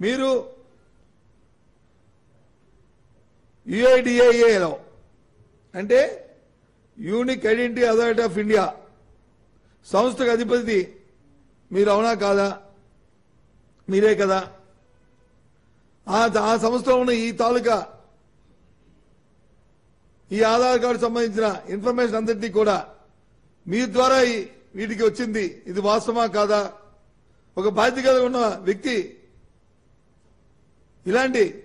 మీరు యుఐడిఏఏలో అంటే unique identity authority of India సంస్థకు అధిపతి మీరు అవునా కాదా? మీరే కదా. ఆ ఆ సంస్థలో ఉన్న ఈ తాలూకా ఈ ఆధార్ కార్డు సంబంధించిన ఇన్ఫర్మేషన్ అంతటినీ కూడా మీ ద్వారా వీటికి వచ్చింది. ఇది వాస్తవమా కాదా? ఒక బాధ్యత ఉన్న వ్యక్తి ఇలాంటి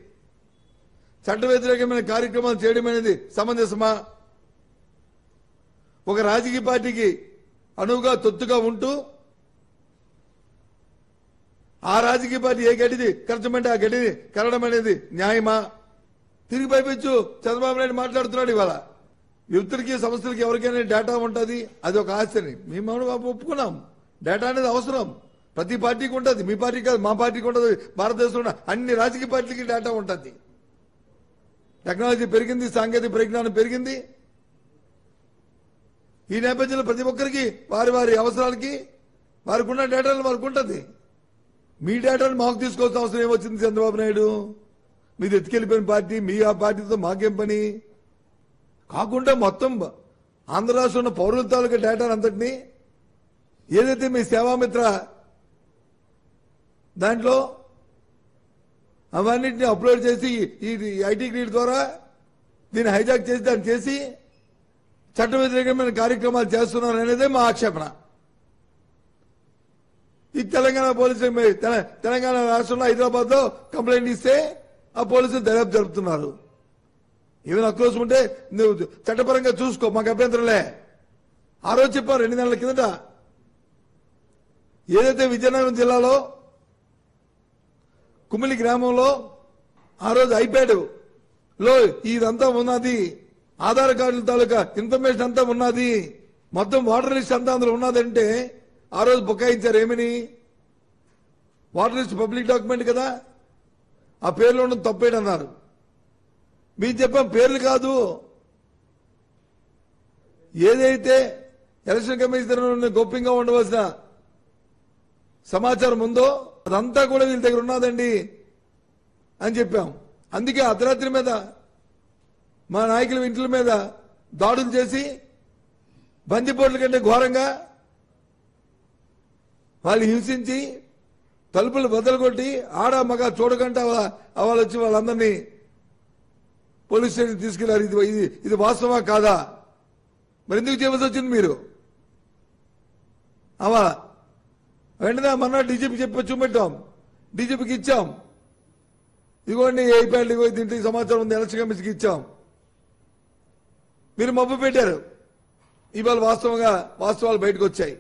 చట్ట వ్యతిరేకమైన కార్యక్రమాలు చేయడం అనేది సమంజసమా? ఒక రాజకీయ పార్టీకి అనువుగా తొత్తుగా ఉంటూ ఆ రాజకీయ పార్టీ ఏ గడిది కరచమంటే ఆ గడిని కరడం అనేది న్యాయమా? తిరిగి పైపించు చంద్రబాబు నాయుడు మాట్లాడుతున్నాడు ఇవాళ. యువతులకి సంస్థలకి ఎవరికైనా డేటా ఉంటుంది? అది ఒక ఆస్తిని. మేము బాబు ఒప్పుకున్నాం. డేటా అనేది అవసరం. ప్రతి పార్టీకి ఉంటుంది. మీ పార్టీ కాదు మా పార్టీకి ఉంటుంది. భారతదేశంలో అన్ని రాజకీయ పార్టీలకి డేటా ఉంటుంది. టెక్నాలజీ పెరిగింది సాంకేతిక పరిజ్ఞానం పెరిగింది. ఈ నేపథ్యంలో ప్రతి ఒక్కరికి వారి వారి అవసరాలకి వారికి ఉన్న డేటాలు వారికి ఉంటుంది మీ డేటాను మాకు తీసుకోవాల్సిన అవసరం ఏమొచ్చింది చంద్రబాబు నాయుడు? మీది ఎత్తుకెళ్ళిపోయిన పార్టీ మీ ఆ పార్టీతో మాకేం పని? కాకుండా మొత్తం ఆంధ్ర రాష్ట్రంలో ఉన్న పౌరుల తాలూకా డేటాను అంతటినీ ఏదైతే మీ సేవామిత్ర దాంట్లో అవన్నిటిని అప్లోడ్ చేసి ఈ ఐటీ గ్రీడ్ ద్వారా దీన్ని హైజాక్ చేసి దాన్ని చేసి చట్ట వ్యతిరేకమైన కార్యక్రమాలు చేస్తున్నారు అనేదే మా ఆక్షేపణ. ఈ తెలంగాణ పోలీసులు మీ- తెలంగాణ రాష్ట్రంలో హైదరాబాద్లో కంప్లైంట్ ఇస్తే ఆ పోలీసులు దర్యాప్తు జరుపుతున్నారు. ఏమైనా అక్రోశం ఉంటే నువ్వు చట్టపరంగా చూసుకో మాకు అభ్యంతరంలే. ఆ రోజు చెప్పారు రెండు నెలల కిందట. ఏదైతే విజయనగరం జిల్లాలో కుమిలి గ్రామంలో ఆ రోజు ఐప్యాడ్లో ఇదంతా ఉన్నది ఆధార్ కార్డుల తాలూకా ఇన్ఫర్మేషన్ అంతా ఉన్నది. మొత్తం వాటర్ లిస్ట్ అంతా అందులో ఉన్నదంటే ఆ రోజు బుకాయించారు ఏమని? వాటర్ లిస్ట్ పబ్లిక్ డాక్యుమెంట్ కదా? ఆ పేర్లు ఉండడం తప్పేడు అన్నారు మీరు చెప్పాం పేర్లు కాదు. ఏదైతే ఎలక్షన్ కమిషనర్ గోప్యంగా ఉండవలసిన సమాచారం ఉందో అదంతా కూడా వీళ్ళ దగ్గర ఉన్నదండి అని చెప్పాం. అందుకే అర్ధరాత్రి మీద మా నాయకుల ఇంట్ల మీద దాడులు చేసి బందిపోట్ల కంటే ఘోరంగా వాళ్ళు హింసించి తలుపులు బద్దలు ఆడ మగ చూడకుండా వాళ్ళ- వాళ్ళు వచ్చి వాళ్ళందరినీ పోలీస్ స్టేషన్ తీసుకెళ్ళారు. ఇది ఇది ఇది వాస్తవా కాదా? మరి ఎందుకు చేయవలసి వచ్చింది మీరు? అవా వెంటనే మొన్న డీజీపీ చెప్పి చూపెట్టాం. డీజీపీకి ఇచ్చాం. ఇదిగోండి ఏ ప్యాంట్ ఇగో దీంట్లో సమాచారం ఉంది ఎలక్షన్ కమిషన్కి ఇచ్చాం. మీరు మబ్బు పెట్టారు. ఇవాళ వాస్తవంగా వాస్తవాలు బయటకు వచ్చాయి.